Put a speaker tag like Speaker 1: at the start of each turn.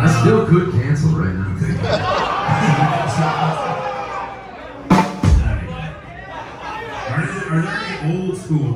Speaker 1: I still could cancel right now.
Speaker 2: Are, there, are there any old school